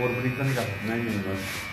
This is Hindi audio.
और मरीज़ तो नहीं कर नहीं बस।